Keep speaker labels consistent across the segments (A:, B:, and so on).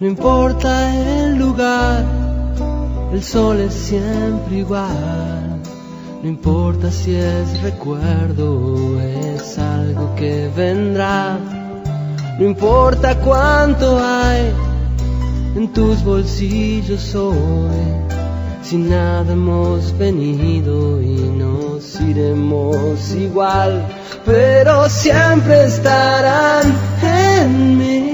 A: No importa el lugar, el sol es siempre igual. No importa si es recuerdo o es algo que vendrá. No importa cuánto hay en tus bolsillos hoy. Si nada hemos venido y nos iremos igual, pero siempre estarán en mí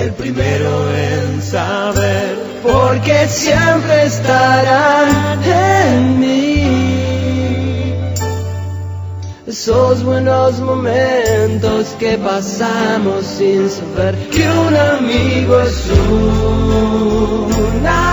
B: el primero en saber,
A: porque siempre estarán en mí. Esos buenos momentos que pasamos sin saber que un amigo es una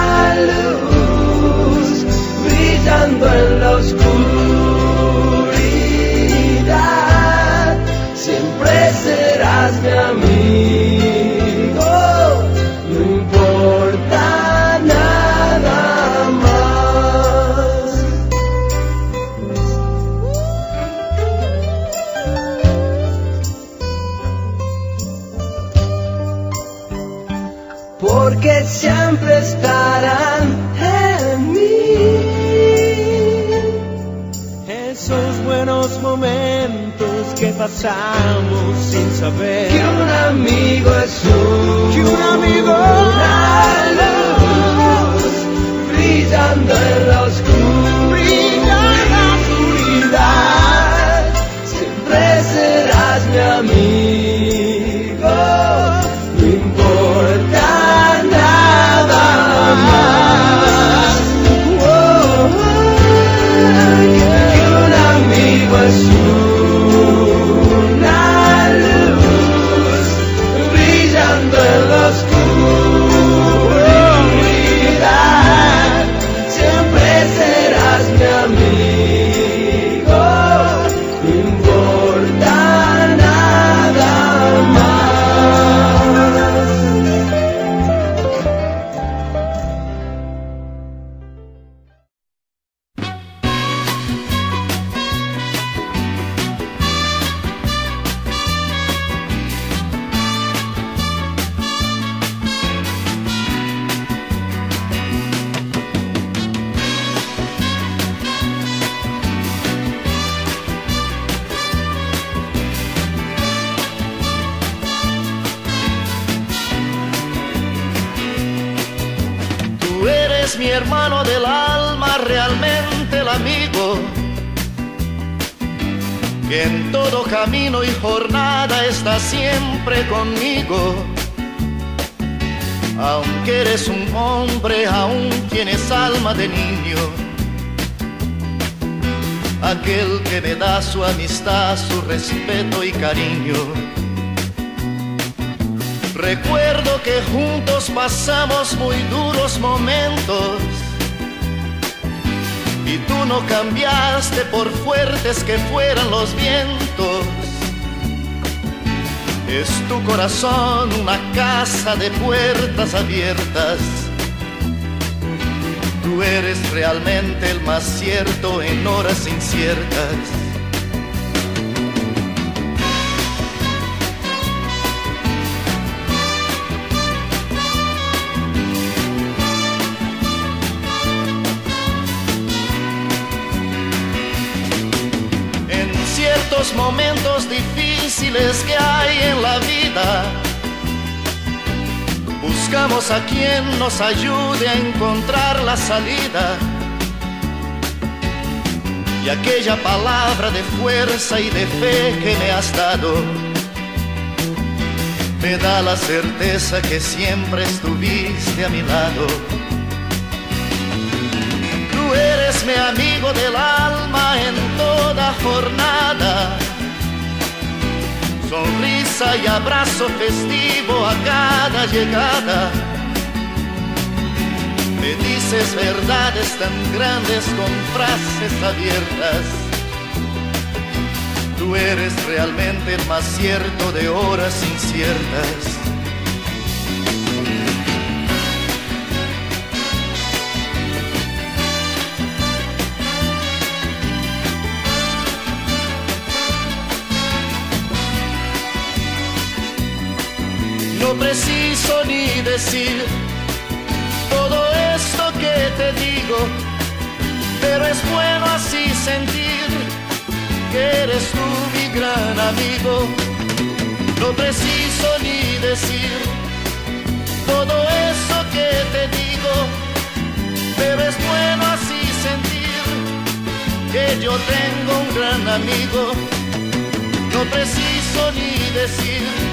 A: Porque siempre estarán en mí.
B: esos buenos momentos que pasamos sin saber.
A: Que un amigo es un,
B: Que un amigo-
A: una luz brillando en la oscuridad.
C: Eres mi hermano del alma, realmente el amigo, que en todo camino y jornada está siempre conmigo. Aunque eres un hombre, aún tienes alma de niño. Aquel que me da su amistad, su respeto y cariño. Recuerdo que juntos pasamos muy duros momentos y tú no cambiaste por fuertes que fueran los vientos. Es tu corazón una casa de puertas abiertas. Tú eres realmente el más cierto en horas inciertas. Momentos difíciles que hay en la vida, buscamos a quien nos ayude a encontrar la salida. Y aquella palabra de fuerza y de fe que me has dado, me da la certeza que siempre estuviste a mi lado. Tú eres mi amigo del alma en toda jornada. sonrisa y abrazo festivo a cada llegada. Me dices verdades tan grandes con frases abiertas. Tú eres realmente el más cierto de horas inciertas. No preciso ni decir todo esto que te digo, pero es bueno así sentir que eres tú mi gran amigo. No preciso ni decir todo eso que te digo, pero es bueno así sentir que yo tengo un gran amigo. No preciso ni decir